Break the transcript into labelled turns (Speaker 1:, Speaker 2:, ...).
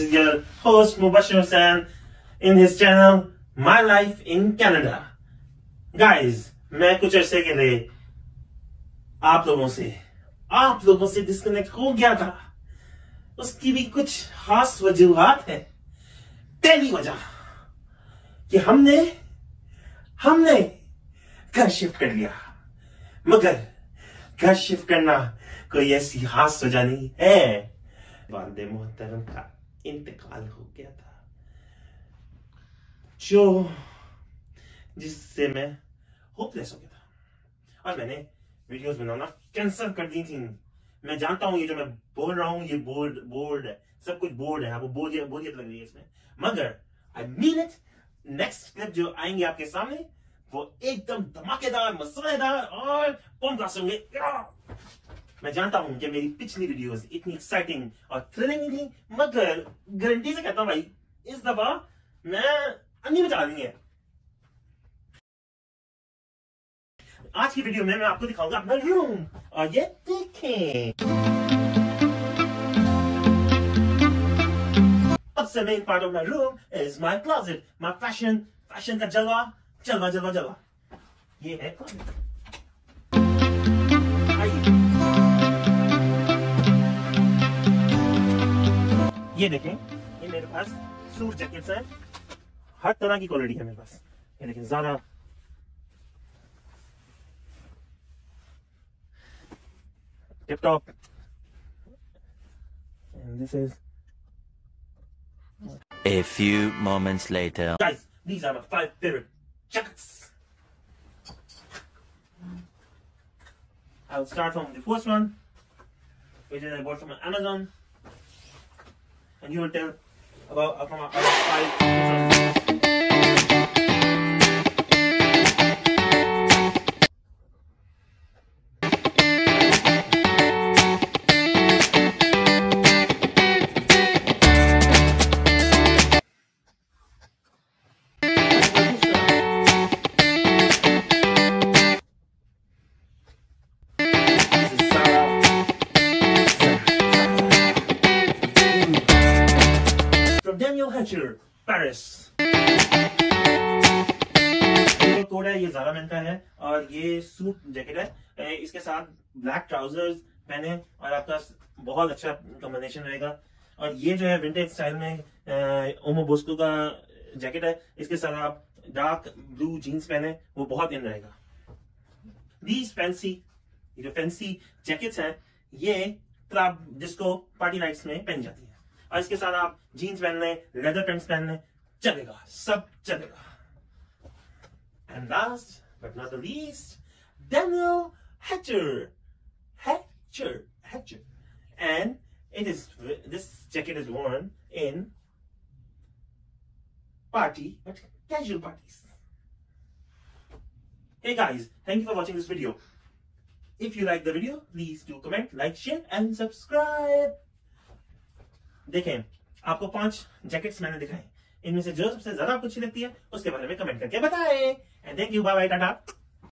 Speaker 1: Is your host Mubashir Hussain in his channel My Life in Canada. Guys, मैं कुछ अरसे के लिए आप लोगों से आप लोगों से डिस्कनेक्ट हो गया था। उसकी भी कुछ खास वजूहत है। पहली वजह कि हमने हमने घर शिफ्ट कर लिया। मगर घर शिफ्ट करना कोई ऐसी खास वजह नहीं है। वालदे मोहतरम का। इंतकाल हो गया था। जो, जिससे मैं होपलेस हो गया था। और मैंने वीडियोस बनाना कैंसिल कर दी थी। मैं जानता हूँ ये जो मैं बोल रहा हूँ, ये बोर्ड बोर्ड है। सब कुछ बोर्ड है आपको बोलियत बोलियत लग रही है इसमें। मगर I mean it next clip जो आएँगे आपके सामने, वो एकदम धमाकेदार मसालेदार और पंप होंगे। मैं जानता हूँ कि मेरी पिछली वीडियोस इतनी एक्साइटिंग और थ्रिलिंग थी मगर गारंटी से कहता हूँ भाई इस दफ़ा मैं अन्नी बचा देंगे आज की वीडियो में मैं आपको दिखाऊँगा अपना रूम और ये देखें the main part of my room is my closet, my fashion, fashion का जलवा, जलवा जलवा जलवा. ये है closet. आइए. ये देखें ये मेरे पास सूट जैकेट्स हैं हर तरह की क्वालिटी है मेरे पास ये देखें ज्यादा tip top and this is
Speaker 2: A few moments later.
Speaker 1: guys these are my five favorite jackets I'll start from the first one which is I bought from Amazon and you will tell about from our other five Daniel Hatcher, Paris. Code है ये Zara का है और ये suit jacket है। इसके साथ black trousers पहने और आपका बहुत अच्छा कॉम्बिनेशन रहेगा। और ये जो है विंटेज स्टाइल में ओमो बोस्को का जैकेट है। इसके साथ आप डार्क ब्लू जीन्स पहने वो बहुत इन रहेगा। दीज फैंसी जो फैंसी जैकेट्स हैं ये क्लब जिसको पार्टी नाइट्स में पहन जाती है। और इसके साथ आप जीन्स पहन लें लेदर पेंट्स पहन लें चलेगा सब चलेगा and last but not the least Daniel Hatcher Hatcher Hatcher and it is this jacket is worn in party but casual parties Hey guys, thank you for watching this video. If you like the video, please do comment, like, share and subscribe. देखें, आपको पाँच jackets मैंने दिखाए इनमें से जो सबसे ज़्यादा आपको अच्छी लगती है, उसके बारे में कमेंट करके बताएँ। And thank you bye bye tata.